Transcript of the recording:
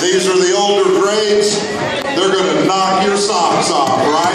These are the older grades. They're going to knock your socks off right.